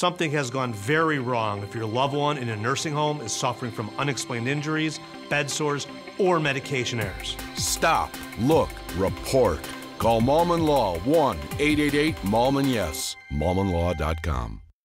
Something has gone very wrong if your loved one in a nursing home is suffering from unexplained injuries, bed sores, or medication errors. Stop, look, report. Call Malman Law 1 888 Malman Yes. MalmanLaw.com.